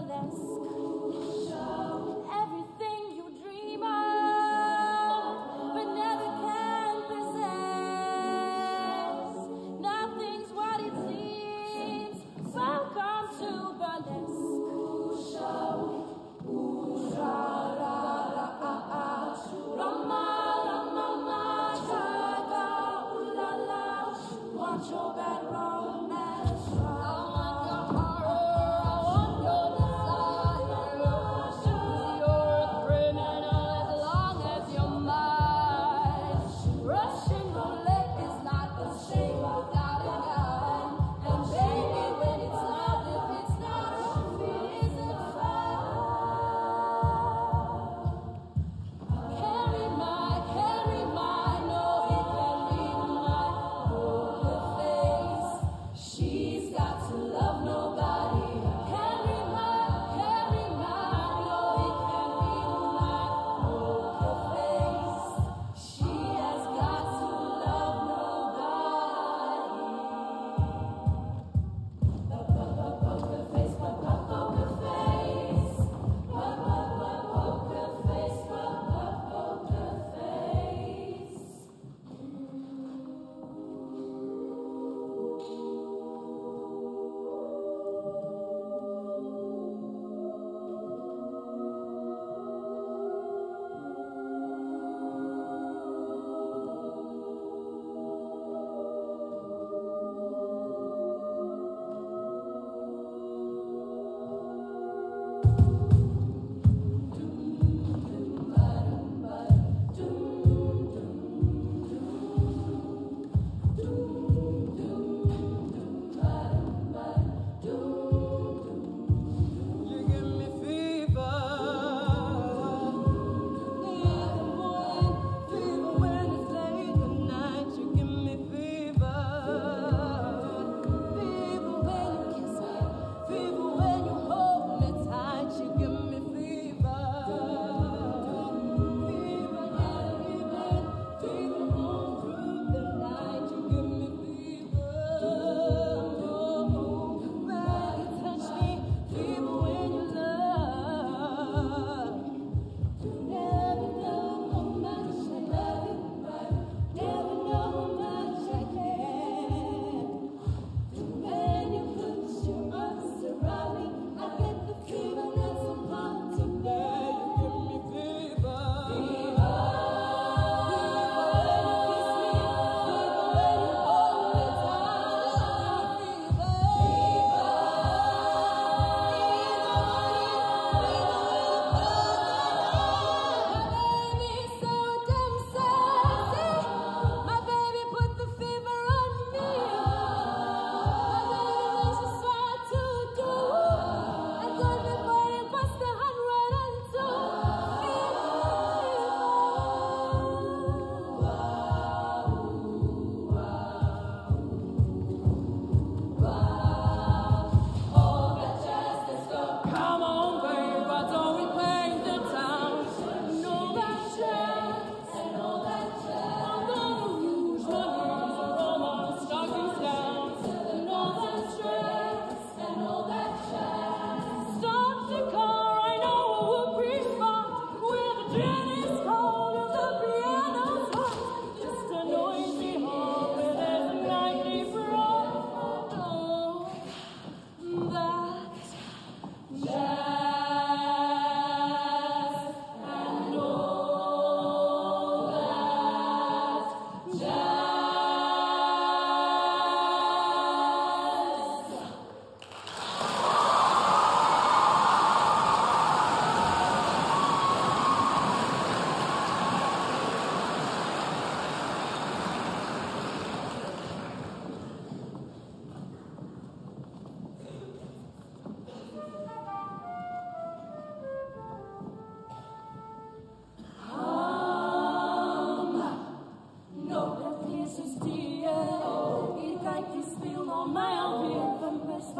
burlesque.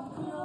Thank you.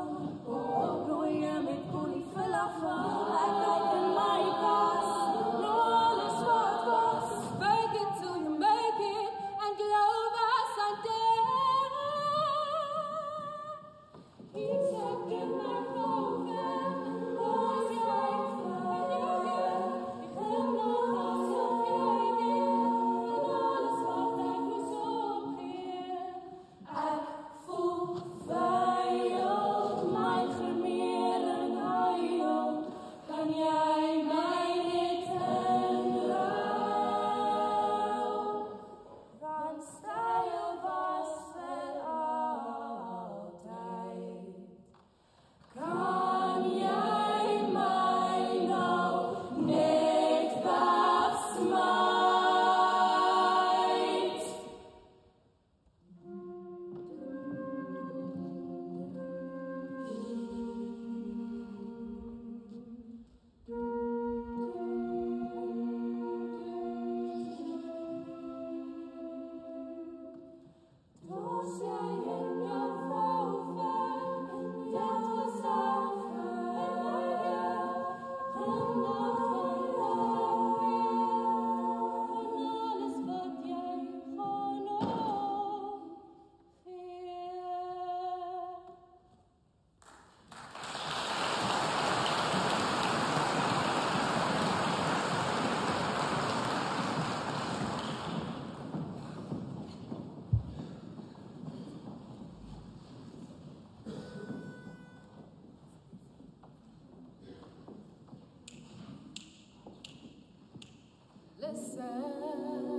Listen